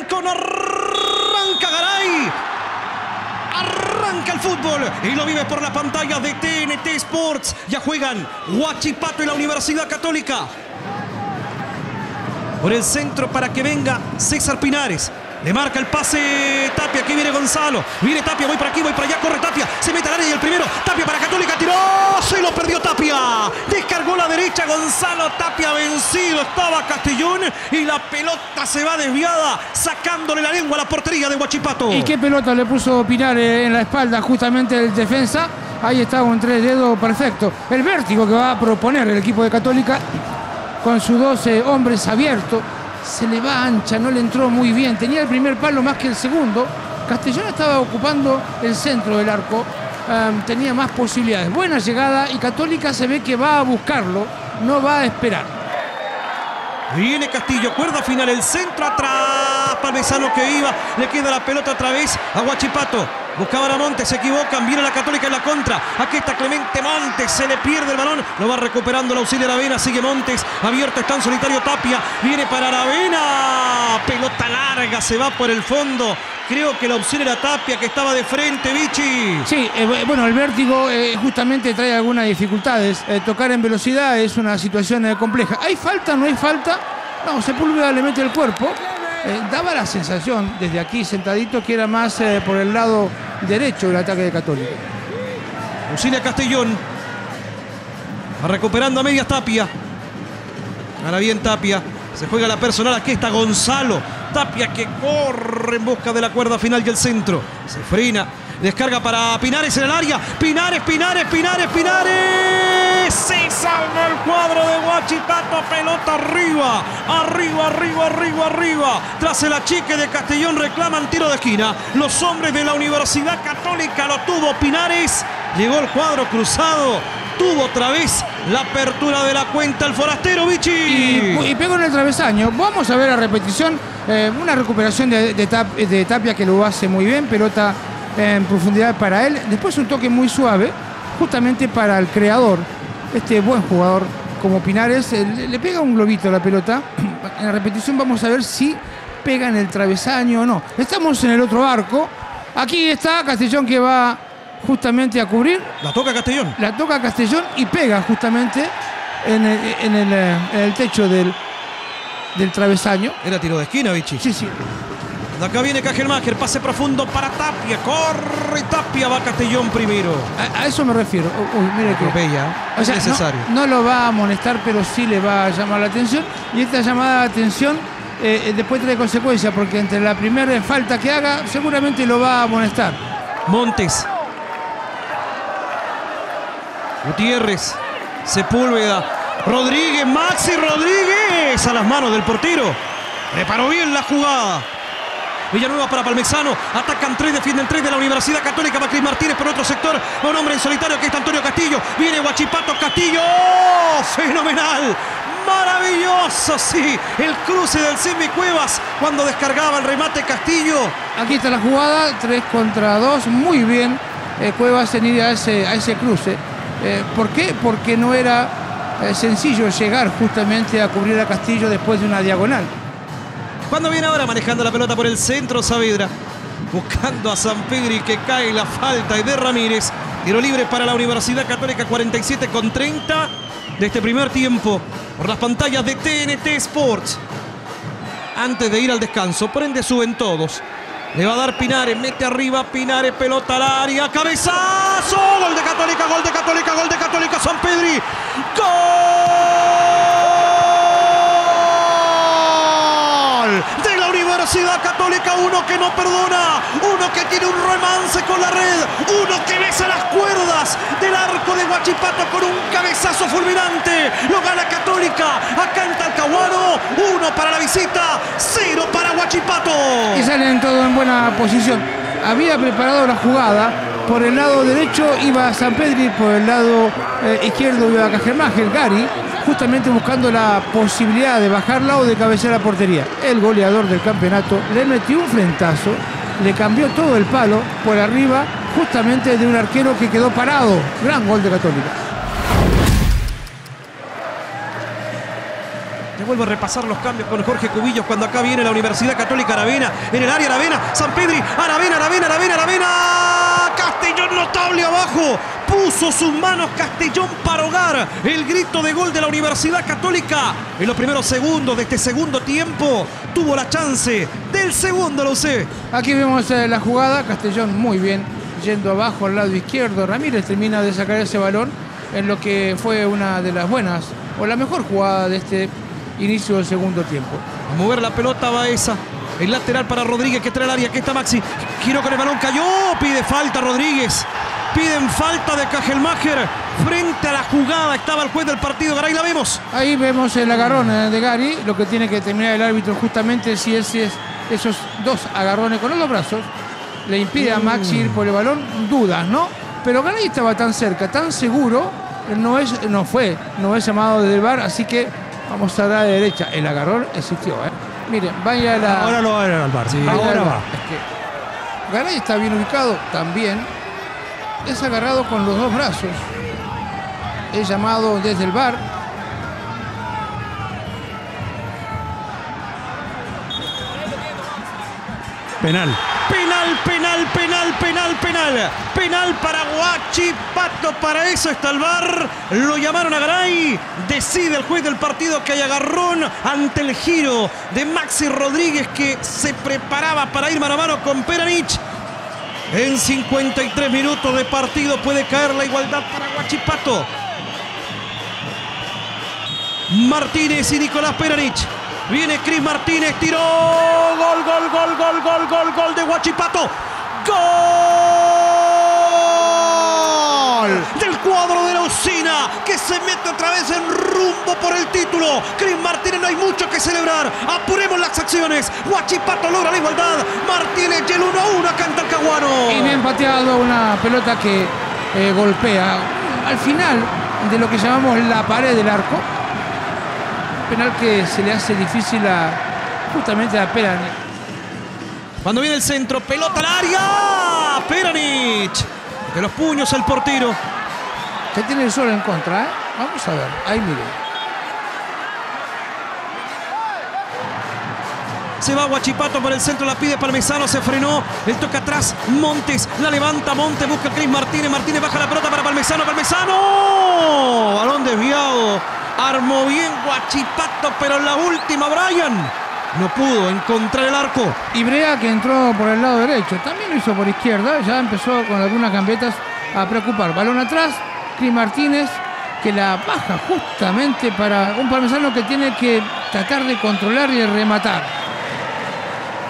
arrancó, no arranca Garay. Arranca el fútbol y lo vive por las pantallas de TNT Sports. Ya juegan Huachipato y la Universidad Católica. Por el centro para que venga César Pinares. Le marca el pase Tapia. Aquí viene Gonzalo. Viene Tapia. Voy para aquí, voy para allá. Corre Tapia. Se mete al área y el primero. Tapia para Católica. Tiró. Se lo perdió Tapia. Descargó la derecha. Gonzalo Tapia vencido. Estaba Castellón. Y la pelota se va desviada. Sacándole la lengua a la portería de Huachipato. ¿Y qué pelota le puso Pinares en la espalda justamente el defensa? Ahí está un tres dedos perfecto. El vértigo que va a proponer el equipo de Católica con sus 12 hombres abiertos se le va ancha, no le entró muy bien. Tenía el primer palo más que el segundo. Castellón estaba ocupando el centro del arco. Tenía más posibilidades. Buena llegada y Católica se ve que va a buscarlo, no va a esperar. Viene Castillo, cuerda final, el centro atrás, Palmesano que iba, le queda la pelota otra vez a Guachipato. Buscaba a Montes, se equivocan, viene la Católica en la contra. Aquí está Clemente Montes, se le pierde el balón, lo va recuperando el auxilio Aravena, sigue Montes, abierto está en solitario Tapia, viene para Aravena, pelota larga, se va por el fondo. Creo que la opción era Tapia, que estaba de frente, Vichy. Sí, eh, bueno, el vértigo eh, justamente trae algunas dificultades. Eh, tocar en velocidad es una situación compleja. ¿Hay falta? ¿No hay falta? No, Sepúlveda le mete el cuerpo. Eh, daba la sensación, desde aquí sentadito, que era más eh, por el lado derecho el ataque de Católica. Auxilia Castellón. Va recuperando a media Tapia. Ahora bien Tapia. Se juega la personal. Aquí está Gonzalo. Tapia que corre en busca de la cuerda final y el centro. Se frena. Descarga para Pinares en el área. Pinares, Pinares, Pinares, Pinares. Se salva el cuadro de Huachipato. Pelota arriba. Arriba, arriba, arriba, arriba. Tras el achique de Castellón reclaman tiro de esquina. Los hombres de la Universidad Católica lo tuvo Pinares. Llegó el cuadro cruzado. Tuvo otra vez la apertura de la cuenta el forastero Vichy. Y, y pegó en el travesaño. Vamos a ver la repetición. eh, una recuperación de, de Tap- de Tapia que lo hace muy bien. Pelota en profundidad para él. Después un toque muy suave, justamente para el creador. Este buen jugador como Pinares. eh, le, pega un globito a la pelota. En la repetición vamos a ver si pega en el travesaño o no. Estamos en el otro arco. Aquí está Castellón que va justamente a cubrir. La toca Castellón. La toca Castellón y pega justamente en el, en el, eh, en el techo del, del travesaño. Era tiro de esquina, Vichy. Sí, sí. Acá viene Cajelmacher, pase profundo para Tapia. Corre Tapia, va Castellón primero. A, a eso me refiero. Uy, mire que. Atropella, O sea, es necesario. No, no lo va a amonestar, pero sí le va a llamar la atención. Y esta llamada de atención eh, eh, después trae consecuencias, porque entre la primera falta que haga, seguramente lo va a amonestar. Montes. Gutiérrez. Sepúlveda. Rodríguez. Maxi Rodríguez. A las manos del portero. Preparó bien la jugada. Villanueva para Palmexano. Atacan tres, defienden tres de la Universidad Católica. Va Martínez por otro sector. Un hombre en solitario. Aquí está Antonio Castillo. Viene Guachipato Castillo. ¡Oh! Fenomenal. Maravilloso, sí. El cruce del Semi Cuevas cuando descargaba el remate Castillo. Aquí está la jugada, 3 contra 2, muy bien. eh, Cuevas en ir a ese, a ese cruce. Eh, ¿Por qué? Porque no era eh, sencillo llegar justamente a cubrir a Castillo después de una diagonal. Cuando viene ahora manejando la pelota por el centro, Saavedra. Buscando a San Pedri que cae la falta y de Ramírez. Tiro libre para la Universidad Católica 47 con 30 de este primer tiempo por las pantallas de TNT Sports. Antes de ir al descanso, prende suben todos. Le va a dar Pinares, mete arriba Pinares, pelota al área, cabezazo, gol de Católica, gol de Católica, gol de Católica, San Pedri. ¡Gol! De la Universidad Católica, uno que no perdona, uno que tiene un romance con la red, uno que besa las cuerdas del arco de Guachipato con un cabezazo fulminante. Lo gana Católica, acá en Talcahuano, uno para la visita, cero para Guachipato. Y salen todos en buena posición. Había preparado la jugada. Por el lado derecho iba San Pedri, por el lado eh, izquierdo iba Cajermacher, Gary, justamente buscando la posibilidad de bajarla o de cabecear a portería. El goleador del campeonato le metió un frentazo, le cambió todo el palo por arriba, justamente de un arquero que quedó parado. Gran gol de Católica. Vuelvo a repasar los cambios con Jorge Cubillos cuando acá viene la Universidad Católica Aravena. En el área Aravena, San Pedri, Aravena, Aravena, Aravena, Aravena. Castellón notable abajo. Puso sus manos Castellón para hogar el grito de gol de la Universidad Católica. En los primeros segundos de este segundo tiempo tuvo la chance del segundo, lo sé. Aquí vemos eh, la jugada, Castellón muy bien, yendo abajo al lado izquierdo. Ramírez termina de sacar ese balón en lo que fue una de las buenas o la mejor jugada de este inicio del segundo tiempo. A mover la pelota va esa. El lateral para Rodríguez que trae el área. Aquí está Maxi. Giro con el balón. Cayó. Pide falta Rodríguez. Piden falta de Cajelmacher. Frente a la jugada estaba el juez del partido. Garay, la vemos. Ahí vemos el agarrón eh, de Gary. Lo que tiene que terminar el árbitro justamente si es esos dos agarrones con los dos brazos le impide a Maxi ir por el balón. Dudas, ¿no? Pero Garay estaba tan cerca, tan seguro. No, es, no fue, no es llamado desde el bar, así que vamos a la derecha. El agarrón existió, ¿eh? Miren, vaya la. Ahora lo va a ver al bar. Sí. Ahora va. Es que Garay está bien ubicado también. Es agarrado con los dos brazos. Es llamado desde el bar. Penal. Penal, penal, penal, penal, penal. Penal para Guachipato. Para eso está el bar. Lo llamaron a Garay. Decide el juez del partido que hay agarrón ante el giro de Maxi Rodríguez que se preparaba para ir mano a mano con Peranich. En 53 minutos de partido puede caer la igualdad para Guachipato. Martínez y Nicolás Peranich. Viene Cris Martínez, tiró. Gol, gol, gol, gol, gol, gol, gol de Guachipato. Gol cuadro de la usina que se mete otra vez en rumbo por el título. Cris Martínez, no hay mucho que celebrar. Apuremos las acciones. Guachipato logra la igualdad. Martínez y el 1 a 1 acá en Talcahuano. Y bien pateado una pelota que eh, golpea al final de lo que llamamos la pared del arco. Penal que se le hace difícil a justamente a Perani. Cuando viene el centro, pelota al área. Peranich. De los puños el portero. Se tiene el sol en contra, ¿eh? Vamos a ver. Ahí mire. Se va Guachipato por el centro, la pide Parmesano, se frenó. El toca atrás, Montes, la levanta Montes, busca a Cris Martínez. Martínez baja la pelota para Parmesano. Parmesano. Balón desviado. Armó bien Guachipato, pero en la última, Brian. No pudo encontrar el arco. Y Brea que entró por el lado derecho. También lo hizo por izquierda. Ya empezó con algunas gambetas a preocupar. Balón atrás. Cris Martínez que la baja justamente para un parmesano que tiene que tratar de controlar y rematar.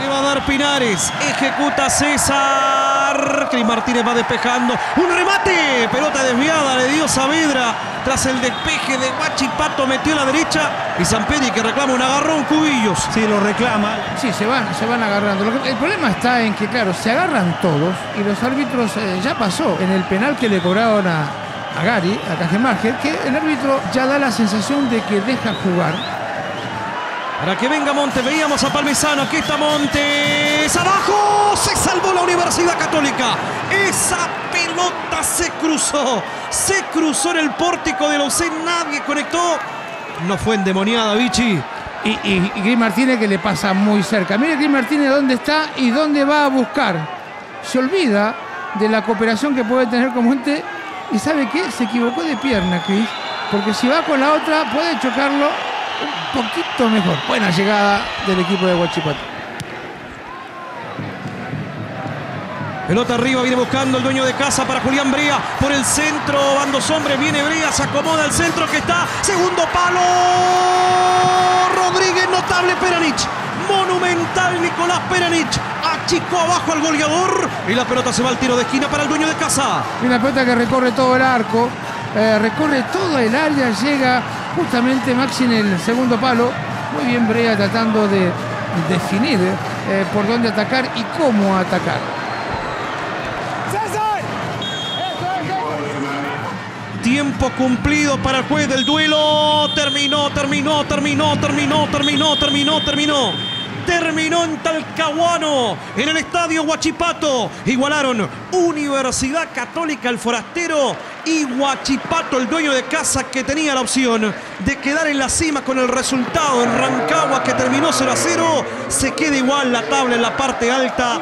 Le va a dar Pinares. Ejecuta César. Cris Martínez va despejando. Un remate. Pelota desviada. Le dio Saavedra. Tras el despeje de Guachipato metió a la derecha. Y Samperi que reclama un agarrón. Cubillos. Sí, lo reclama. Sí, se van, se van agarrando. El problema está en que, claro, se agarran todos y los árbitros eh, ya pasó en el penal que le cobraron a, a Gary, a Cajemacher, que el árbitro ya da la sensación de que deja jugar. Para que venga Montes, veíamos a Palmesano, aquí está Montes, abajo, se salvó la Universidad Católica. Esa pelota se cruzó, se cruzó en el pórtico de la UC, nadie conectó. No fue endemoniada, Vichy. Y, y, y Gris Martínez que le pasa muy cerca. Mire Gris Martínez dónde está y dónde va a buscar. Se olvida de la cooperación que puede tener con Monte y sabe que se equivocó de pierna, Cris. Porque si va con la otra puede chocarlo un poquito mejor. Buena llegada del equipo de Huachipato. Pelota arriba, viene buscando el dueño de casa para Julián Brea. Por el centro, van dos hombres, viene Brea, se acomoda el centro que está. Segundo palo. Rodríguez, notable Peranich. Monumental Nicolás Peranich. Achicó abajo al goleador. Y la pelota se va al tiro de esquina para el dueño de casa. Y una pelota que recorre todo el arco, eh, recorre todo el área, llega justamente Maxi en el segundo palo. Muy bien Brea tratando de definir eh, por dónde atacar y cómo atacar. Tiempo cumplido para el juez del duelo. Terminó, terminó, terminó, terminó, terminó, terminó, terminó. Terminó en Talcahuano, en el estadio Huachipato. Igualaron Universidad Católica el Forastero Y Guachipato, el dueño de casa que tenía la opción de quedar en la cima con el resultado en Rancagua que terminó 0 a 0, se queda igual la tabla en la parte alta